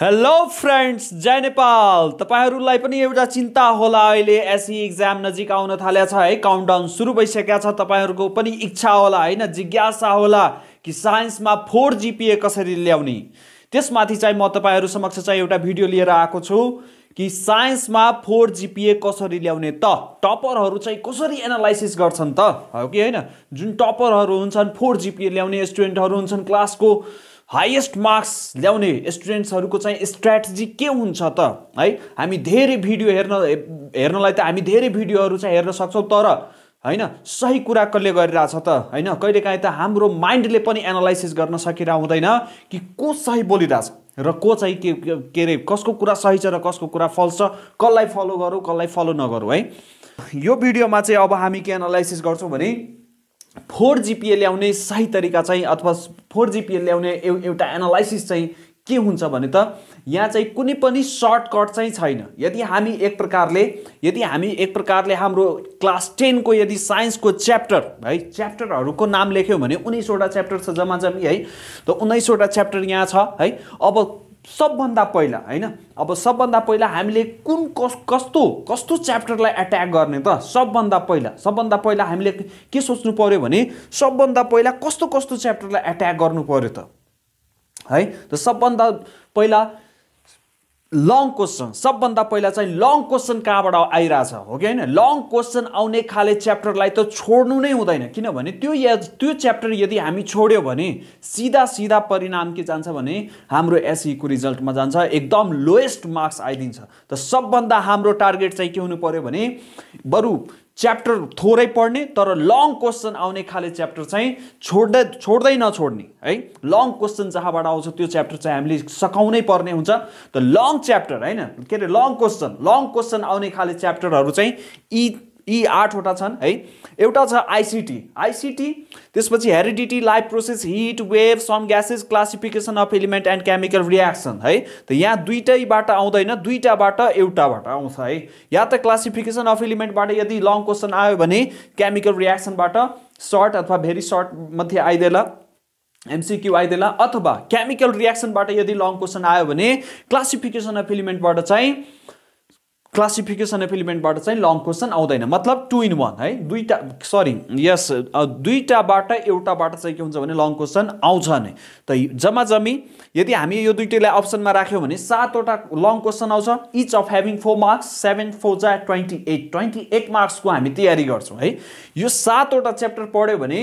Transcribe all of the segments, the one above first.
Hello friends जय नेपाल। तपाईँहरूलाई पनि एउटा चिन्ता होला अहिले एसई इक्जाम नजिक आउन थालेको छ है? काउन्टडाउन सुरु भइसकेका छ तपाईँहरूको पनि इच्छा होला होइन? जिज्ञासा होला कि साइन्समा फोर जिपिए कसरी ल्याउने? त्यसमाथि चाहिँ म तपाईँहरू समक्ष चाहिँ एउटा भिडियो लिएर आएको छु कि साइन्समा फोर जिपिए कसरी ल्याउने त? टपरहरू चाहिँ कसरी एनालाइसिस गर्छन् त? हो कि होइन? जुन टपरहरू हुन्छन् फोर जिपिए ल्याउने स्टुडेन्टहरू हुन्छन् क्लासको हाइएस्ट मार्क्स ल्याउने स्टुडेन्ट्सहरूको चाहिँ स्ट्राटेजी के हुन्छ त? है हामी धेरै भिडियो हेर्न हेर्नलाई त हामी धेरै भिडियोहरू चाहिँ हेर्न सक्छौँ तर होइन सही कुरा कसले गरिरहेछ त? होइन कहिलेकाहीँ त हाम्रो माइन्डले पनि एनालाइसिस गर्न सकिरह हुँदैन कि को सही बोलिरहेछ र को चाहिँ के के अरे कसको कुरा सही छ र कसको कुरा फल्स छ कसलाई फलो गरौँ कसलाई फलो नगरौँ है। यो भिडियोमा चाहिँ अब हामी के एनालाइसिस गर्छौँ भने फोर जिपिए ल्याउने सही तरिका चाहिँ अथवा फोर जिपिए ल्याउने एउटा एनालाइसिस चाहिँ के हुन्छ भने त यहाँ चाहिँ कुनै पनि सर्टकट चाहिँ छैन। यदि हामी एक प्रकारले यदि हामी एक प्रकारले हाम्रो क्लास टेनको यदि साइन्सको च्याप्टर है च्याप्टरहरूको नाम लेख्यौँ भने उन्नाइसवटा च्याप्टर छ जम्मा जम्मी है त उन्नाइसवटा च्याप्टर यहाँ छ है। अब सबभन्दा पहिला होइन? अब सबभन्दा पहिला हामीले कुन कस कस्तो कस्तो च्याप्टरलाई एट्याक गर्ने त? सबभन्दा पहिला सबभन्दा पहिला हामीले के सोच्नु पऱ्यो भने सबभन्दा पहिला कस्तो कस्तो च्याप्टरलाई एट्याक गर्नु पऱ्यो त? है? त सबभन्दा पहिला लङ क्वेसन सबभन्दा पहिला चाहिँ लङ क्वेसन कहाँबाट आइरहेछ? हो कि होइन? लङ क्वेसन आउने खाले च्याप्टरलाई त छोड्नु नै हुँदैन। किनभने त्यो या त्यो च्याप्टर यदि हामी छोड्यो भने सिधा सिधा परिणाम के जान्छ भने हाम्रो एसईको रिजल्टमा जान्छ। एकदम लोएस्ट मार्क्स आइदिन्छ। त सबभन्दा हाम्रो टार्गेट चाहिँ के हुनु पऱ्यो भने बरु च्याप्टर थोरै पढ्ने तर लङ क्वेसन आउने खाले च्याप्टर चाहिँ छोड्दै छोड्दै नछोड्ने है? लङ क्वेसन जहाँबाट आउँछ त्यो च्याप्टर चाहिँ हामीले सकाउनै पर्ने हुन्छ। त लङ च्याप्टर होइन? के अरे? लङ क्वेसन लङ क्वेसन आउने खाले च्याप्टरहरू चाहिँ यी यी आठवटा छन् है? एउटा छ आइसिटी आइसिटी त्यसपछि heredity life process heat wave some gases classification of element and chemical reaction है? त यहाँ दुइटैबाट आउँदैन दुइटाबाट एउटाबाट आउँछ है? या त क्लासिफिकेसन अफ एलिमेन्टबाट यदि लङ क्वेसन आयो भने केमिकल रियाक्सनबाट सर्ट अथवा भेरी सर्ट मध्ये आइदेला एमसिक्यू आइदेला अथवा केमिकल रियाक्सनबाट यदि लङ क्वेसन आयो भने क्लासिफिकेसन अफ एलिमेन्टबाट चाहिँ क्लासिफिकेसन अफ एलिमेन्टबाट चाहिँ लङ क्वेसन आउँदैन। मतलब टु इन वान है? दुईवटा सरी यस दुईवटाबाट एउटाबाट चाहिँ के हुन्छ भने लङ क्वेसन आउँछ नै। त जम्मा जम्मी यदि हामी यो दुइटैलाई अप्सनमा राख्यौँ भने सातवटा लङ क्वेसन आउँछ each of having four marks seven four जा ट्वेन्टी एट ट्वेन्टी एट मार्क्सको हामी तयारी गर्छौँ है? यो सातवटा च्याप्टर पढ्यो भने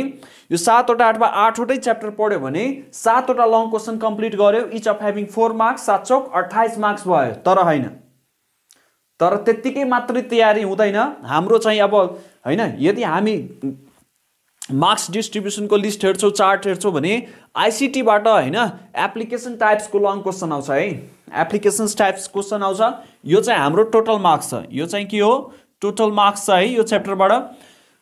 यो सातवटा अथवा आठवटै च्याप्टर पढ्यो भने सातवटा लङ क्वेसन कम्प्लिट गर्यो each of having four marks सात चौक अठाइस मार्क्स भयो। तर होइन। तर त्यत्तिकै मात्रै तयारी हुँदैन। हाम्रो चाहिँ अब होइन यदि हामी मार्क्स डिस्ट्रिब्युसनको लिस्ट हेर्छौँ चार्ट हेर्छौँ भने आइसिटीबाट होइन एप्लिकेसन टाइप्सको लङ क्वेसन आउँछ है। एप्लिकेसन टाइप्स क्वेसन आउँछ। यो चाहिँ हाम्रो टोटल मार्क्स छ। यो चाहिँ के हो? टोटल मार्क्स छ है यो च्याप्टरबाट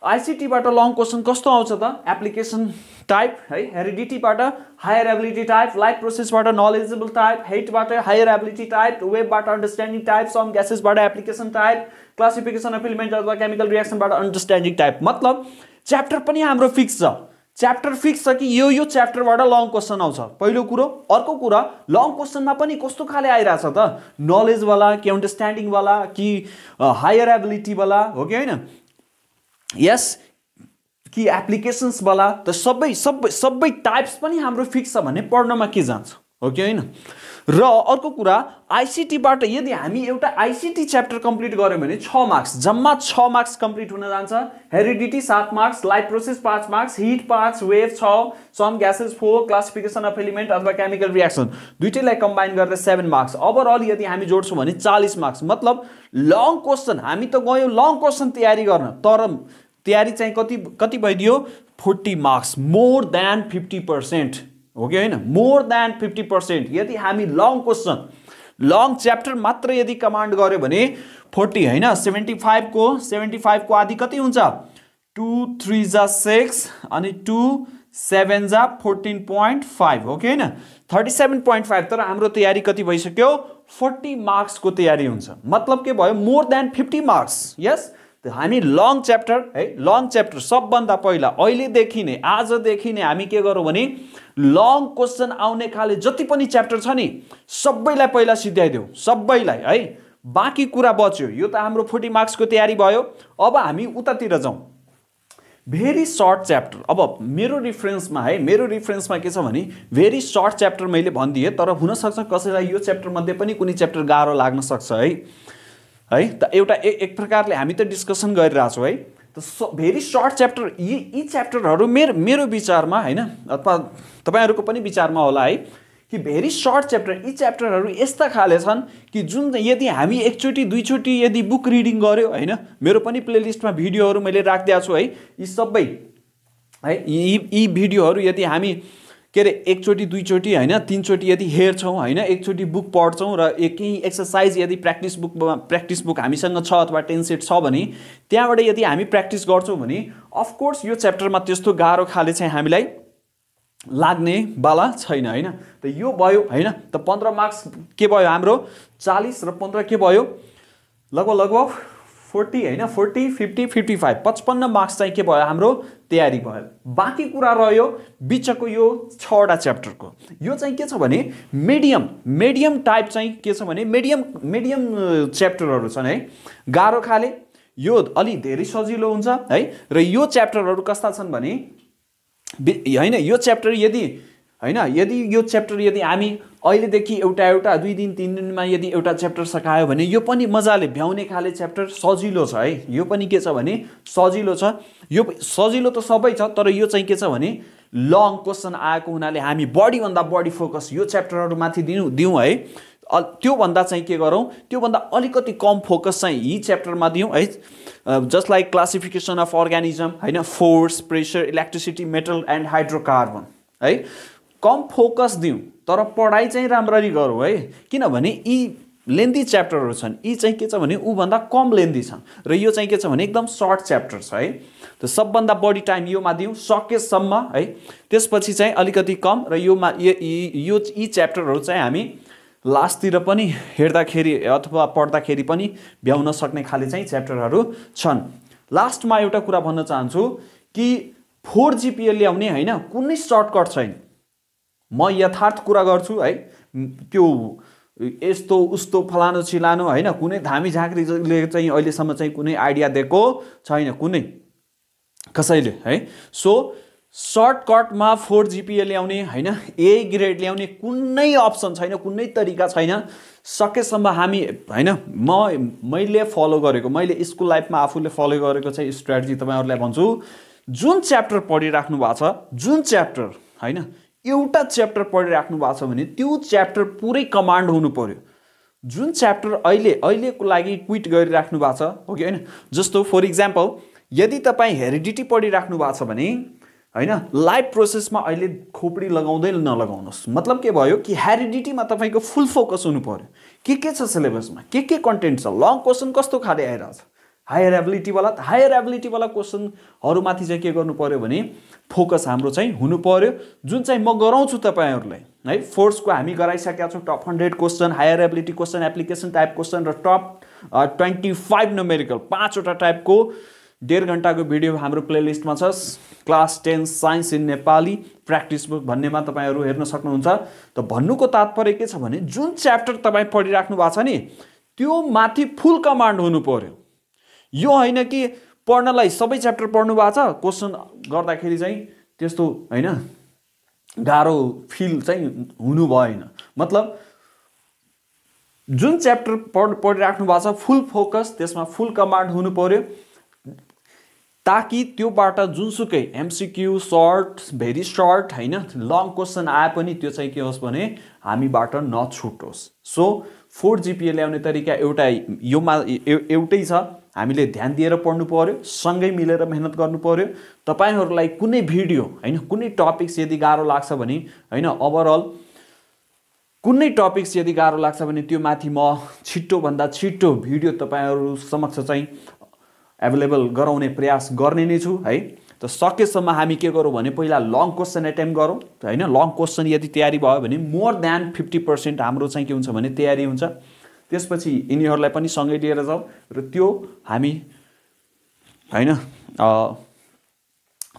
आइसिटीबाट लङ क्वेसन कस्तो आउँछ त? एप्लिकेसन टाइप है हेरिडिटीबाट हायर एबिलिटी टाइप लाइफ प्रोसेसबाट नलेजेबल टाइप हेटबाट हायर एबिलिटी टाइप वेबबाट understanding type some ग्यासेसबाट application type classification of element अथवा केमिकल रियाक्सनबाट अन्डरस्ट्यान्डिङ टाइप मतलब च्याप्टर पनि हाम्रो फिक्स छ। च्याप्टर फिक्स छ कि यो यो च्याप्टरबाट लङ क्वेसन आउँछ। पहिलो कुरो अर्को कुरा लङ क्वेसनमा पनि कस्तो खाले आइरहेछ त? नलेजवाला कि अन्डरस्ट्यान्डिङवाला कि हायर एबिलिटीवाला हो कि होइन? यस कि एप्लिकेसन्सवाला त सबै सबै सबै टाइप्स पनि हाम्रो फिक्स छ भने पढ्नमा के जान्छ? हो कि होइन? र अर्को कुरा आइसिटीबाट यदि हामी एउटा आइसिटी च्याप्टर कम्प्लिट गऱ्यौँ भने छ मार्क्स जम्मा छ मार्क्स कम्प्लिट हुन जान्छ। हेरिडिटी सात मार्क्स लाइफ प्रोसेस पाँच मार्क्स हिट पाँच वेभ छ some gases four classification of element अथवा केमिकल रियाक्सन दुइटैलाई कम्बाइन गरेर सेभेन मार्क्स ओभरअल यदि हामी जोड्छौँ भने चालिस मार्क्स मतलब लङ क्वेसन हामी त गयौँ लङ क्वेसन तयारी गर्न। तर तयारी चाहिँ कति कति भइदियो? Forty marks more than fifty percent हो कि होइन? मोर देन फिफ्टी पर्सेन्ट यदि हामी लङ क्वेसन लङ च्याप्टर मात्र यदि कमान्ड गऱ्यो भने फोर्टी होइन? सेभेन्टी फाइभको सेभेन्टी फाइभको आदि कति हुन्छ? टु थ्री जा सिक्स अनि टु सेभेन जा फोर्टिन पोइन्ट फाइभ हो कि होइन? थर्टी सेभेन पोइन्ट फाइभ तर हाम्रो तयारी कति भइसक्यो? फोर्टी मार्क्सको तयारी हुन्छ। मतलब के भयो? मोर देन फिफ्टी मार्क्स यस हामी लङ च्याप्टर है लङ च्याप्टर सबभन्दा पहिला अहिलेदेखि नै आजदेखि नै हामी के गरौँ भने लङ क्वेसन आउने खाले जति पनि च्याप्टर छ नि सबैलाई पहिला सिध्याइदेऊ सबैलाई है। बाँकी कुरा बच्यो यो त हाम्रो फोर्टी मार्क्सको तयारी भयो। अब हामी उतातिर जाउँ। भेरी सर्ट च्याप्टर अब मेरो रिफरेन्समा है मेरो रिफरेन्समा के छ भने भेरी सर्ट च्याप्टर मैले भनिदिएँ तर हुनसक्छ कसैलाई यो च्याप्टरमध्ये पनि कुनै च्याप्टर गाह्रो लाग्न सक्छ है। है? त एउटा एक प्रकारले हामी त डिस्कसन गरिरहेछौँ है? त भेरी सर्ट च्याप्टर यी यी च्याप्टरहरू मेरो मेरो विचारमा होइन? अथवा तपाईँहरूको पनि विचारमा होला है? कि भेरी सर्ट च्याप्टर यी च्याप्टरहरू यस्ता खाले छन् कि जुन यदि हामी एकचोटि दुईचोटि यदि बुक रिडिङ गऱ्यो होइन? मेरो पनि प्लेलिस्टमा भिडियोहरू मैले राखिदिएको छु है? यी सबै है? यी यी भिडियोहरू यदि हामी के अरे एकचोटि दुईचोटि होइन? तिनचोटि यदि हेर्छौँ होइन? एकचोटि बुक पढ्छौँ र केही एक्सर्साइज यदि प्र्याक्टिस बुकमा प्र्याक्टिस बुक हामीसँग छ अथवा टेन सेट छ भने त्यहाँबाट यदि हामी प्र्याक्टिस गर्छौँ भने अफकोर्स यो च्याप्टरमा त्यस्तो गाह्रो खाले चाहिँ हामीलाई लाग्ने बाला छैन होइन? त यो भयो होइन? त पन्ध्र मार्क्स के भयो हाम्रो? चालिस र पन्ध्र के भयो? लगभग लगभग फोर्टी होइन फोर्टी फिफ्टी फिफ्टी फाइभ। पचपन्न मार्क्स चाहिँ के भयो? हाम्रो तयारी भयो। बाँकी कुरा रह्यो बिचको यो छवटा च्याप्टरको। यो चाहिँ के छ भने मिडियम मिडियम टाइप चाहिँ के छ भने मिडियम मिडियम च्याप्टरहरू छन् है। गाह्रो खाले यो अलि धेरै सजिलो हुन्छ है। र यो च्याप्टरहरू कस्ता छन् भने होइन यो च्याप्टर यदि होइन? यदि यो च्याप्टर यदि हामी अहिलेदेखि एउटा एउटा दुई दिन तिन दिनमा यदि एउटा च्याप्टर सकायो भने यो पनि मजाले भ्याउने खाले च्याप्टर सजिलो छ है? यो पनि के छ भने सजिलो छ। यो सजिलो त सबै छ तर यो चाहिँ के छ भने लङ क्वेसन आएको हुनाले हामी बढीभन्दा बढी फोकस यो च्याप्टरहरूमाथि दिउँ दिउँ है? त्योभन्दा चाहिँ के गरौँ? त्योभन्दा अलिकति कम फोकस चाहिँ यी च्याप्टरमा दिउँ है? Just like classification of organism होइन? Force pressure electricity metal and hydrocarbon है? कम फोकस दिउँ तर पढाइ चाहिँ राम्ररी गरौँ है। किनभने यी लेन्दी च्याप्टरहरू छन् यी चाहिँ के छ भने ऊभन्दा कम लेन्दी छन् र यो चाहिँ के छ भने एकदम सर्ट च्याप्टर छ है। त सबभन्दा बढी टाइम योमा दिउँ सकेसम्म है। त्यसपछि चाहिँ अलिकति कम र योमा यो यी च्याप्टरहरू चाहिँ हामी लास्टतिर पनि हेर्दाखेरि अथवा पढ्दाखेरि पनि भ्याउन सक्ने खाले चाहिँ च्याप्टरहरू छन्। लास्टमा एउटा कुरा भन्न चाहन्छु कि फोर जिपिए ल्याउने होइन कुनै सर्टकट छैन। म यथार्थ कुरा गर्छु है। त्यो यस्तो उस्तो फलानु चिलानु होइन कुनै धामी झाँक्रीले चाहिँ अहिलेसम्म चाहिँ कुनै आइडिया दिएको छैन कुनै। कसैले है। सो सर्टकटमा फोर जिपिए ल्याउने होइन ए ग्रेड ल्याउने कुनै अप्सन छैन कुनै तरिका छैन। सकेसम्म हामी होइन म मैले फलो गरेको मैले स्कुल लाइफमा आफूले फलो गरेको चाहिँ स्ट्राटेजी तपाईँहरूलाई भन्छु। जुन च्याप्टर पढिराख्नु भएको छ जुन च्याप्टर होइन एउटा च्याप्टर पढिराख्नु भएको छ भने त्यो च्याप्टर पुरै कमान्ड हुनु पऱ्यो जुन च्याप्टर अहिले अहिलेको लागि क्विट गरिराख्नु भएको छ हो कि होइन? जस्तो फर इक्जाम्पल यदि तपाईँ हेरिडिटी पढिराख्नु भएको छ भने होइन लाइफ प्रोसेसमा अहिले खोपडी लगाउँदै नलगाउनुहोस्। मतलब के भयो कि हेरिडिटीमा तपाईँको फुल फोकस हुनु पऱ्यो के के छ सिलेबसमा के के कन्टेन्ट छ? लङ क्वेसन कस्तो खाले आइरहेछ? हायर एबिलिटीवाला हायर एबिलिटीवाला क्वेसनहरूमाथि चाहिँ के गर्नु पऱ्यो भने फोकस हाम्रो चाहिँ हुनु पऱ्यो जुन चाहिँ म गराउँछु तपाईँहरूलाई है फोर्सको हामी गराइसकेका छौँ top hundred question higher ability question application type question र टप ट्वेन्टी फाइभ नोमेरिकल पाँचवटा टाइपको डेढ घन्टाको भिडियो हाम्रो प्लेलिस्टमा छ। Class ten science in Nepali practice book भन्नेमा तपाईँहरू हेर्न सक्नुहुन्छ। त भन्नुको तात्पर्य के छ भने जुन च्याप्टर तपाईँ पढिराख्नु भएको छ नि त्यो माथि फुल कमान्ड हुनु पऱ्यो यो होइन कि पढ्नलाई सबै च्याप्टर पढ्नु भएको छ? क्वेसन गर्दाखेरि चाहिँ त्यस्तो होइन गाह्रो फिल चाहिँ हुनु भएन। मतलब जुन च्याप्टर पढ पढिराख्नु भएको छ फुल फोकस त्यसमा फुल कमान्ड हुनु पऱ्यो ताकि त्योबाट जुनसुकै एमसिक्यु सर्ट भेरी सर्ट होइन लङ क्वेसन आए पनि त्यो चाहिँ के होस् भने हामीबाट नछुटोस्। सो फोर जिपिए ल्याउने तरिका एउटा योमा एउटै छ। हामीले ध्यान दिएर पढ्नु पऱ्यो सँगै मिलेर मेहनत गर्नु पऱ्यो तपाईँहरूलाई कुनै भिडियो होइन कुनै टपिक्स यदि गाह्रो लाग्छ भने होइन ओभरअल कुनै टपिक्स यदि गाह्रो लाग्छ भने त्यो माथि म छिट्टोभन्दा छिट्टो भिडियो तपाईँहरू समक्ष चाहिँ एभाइलेबल गराउने प्रयास गर्ने नै छु है। त सकेसम्म हामी के गरौँ भने पहिला लङ क्वेसन एटेम्प गरौँ होइन लङ क्वेसन यदि तयारी भयो भने मोर देन फिफ्टी पर्सेन्ट हाम्रो चाहिँ के हुन्छ भने तयारी हुन्छ। त्यसपछि यिनीहरूलाई पनि सँगै लिएर जाउँ र त्यो हामी होइन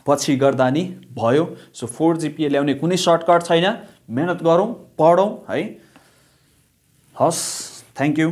पछि गर्दा नि भयो। सो फोर जिपिए ल्याउने कुनै सर्टकट छैन। मेहनत गरौँ पढौँ है। हस् थ्याङ्क यू